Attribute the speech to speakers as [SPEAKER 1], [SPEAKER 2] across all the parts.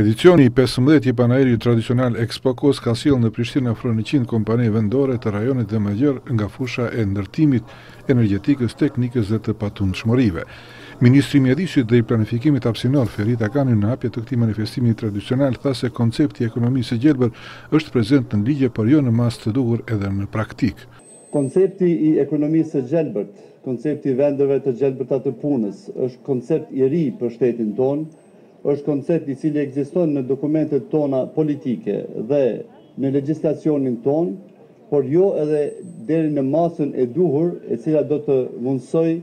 [SPEAKER 1] Edicioni i 15 i panairit tradicional Expokos ka sjellë në Prishtinë afro 100 kompani vendore të rajonit dhe më gjerë nga fusha e ndërtimit, energjetikës, teknikës dhe të patundshmërive. Ministri i Mjedisit dhe i planifikimit hapësinor, Ferid Agani në hapje të këti manifestimi tradicional, tha se koncepti i ekonomisë së gjelbër është prezent në ligje, por jo në masë të duhur edhe në praktikë.
[SPEAKER 2] Koncepti i ekonomisë së gjelbërt, koncepti i vendeve të gjelbërta të punës, është koncept i ri për shtetin tonë, është koncept i cili ekziston në dokumentet tona politike dhe në legjislacionin tonë, por jo edhe deri në masën e duhur, e cila do të mundësojë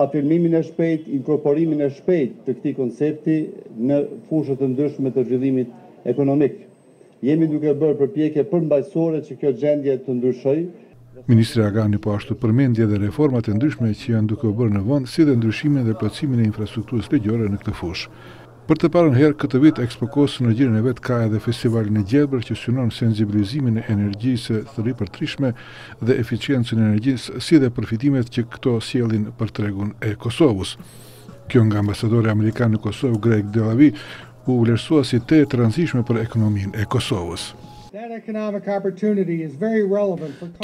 [SPEAKER 2] afirmimin e shpejtë, inkorporimin e shpejtë të këtij koncepti në fusha të ndryshme të zhvillimit ekonomik. Jemi duke bërë përpjekje përmbajtësore që kjo gjendje të ndryshojë.
[SPEAKER 1] Ministri Agani po ashtu përmendi edhe reformat e ndryshme që janë duke u bërë në vend si dhe ndryshimin dhe plotësimin e infrastrukturës ligjore në këtë fushë. Për të parën herë këtë vit Expokos në gjirin e vet ka edhe festivalin e gjelbër që synon senzibilizimin e energjisë së ripërtrishme dhe efiçiencën e energjisë si dhe përfitimet që këto sjellin për tregun e Kosovës. Kjo nga ambasadori amerikan në Kosovë Greg Delawie u vlerësua si tejet e rëndësishme për ekonominë e Kosovës.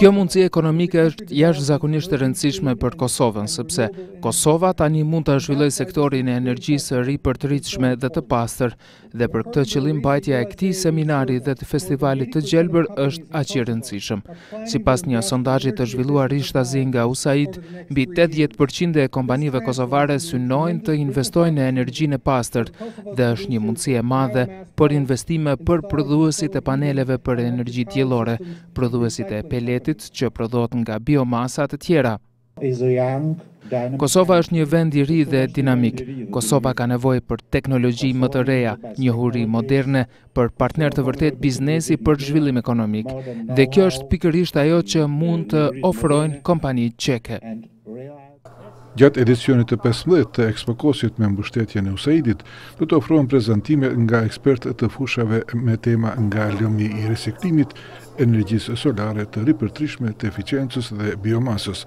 [SPEAKER 3] Kjo mundësi ekonomike është jashtëzakonisht e rëndësishme për Kosovën, sepse Kosova tani mund ta zhvillojë sektorin e energjisë së ripërtëritshme dhe të pastër, dhe për këtë qëllim mbajtja e këtij seminari dhe të festivalit të gjelbër është aq i rëndësishëm. Sipas një sondazhi të zhvilluar rishtazi nga USAID, mbi tetëdhjetë për qind e kompanive kosovare synojnë të investojnë në energjinë e pastër dhe është një mundësi e madhe për investime për prodhuesit e paneleve për energji diellore, prodhuesit e peletit që prodhohet nga biomasa e të tjera. Kosova është një vend i ri dhe dinamik. Kosova ka nevojë për teknologji më të reja, njohuri moderne, për partnerë të vërtetë biznesi për zhvillim ekonomik. Dhe kjo është pikërisht ajo që mund të ofrojnë kompanitë çeke.
[SPEAKER 1] Gjatë edicionit të pesëmbëdhjetë të Ekspokosit me mbështetjen e USAID-it, do të ofrohen prezantime nga ekspertë të fushave me tema nga lëmi i riciklimit energjisë solare, të ripërtrishme, të efiçiencës dhe biomasës.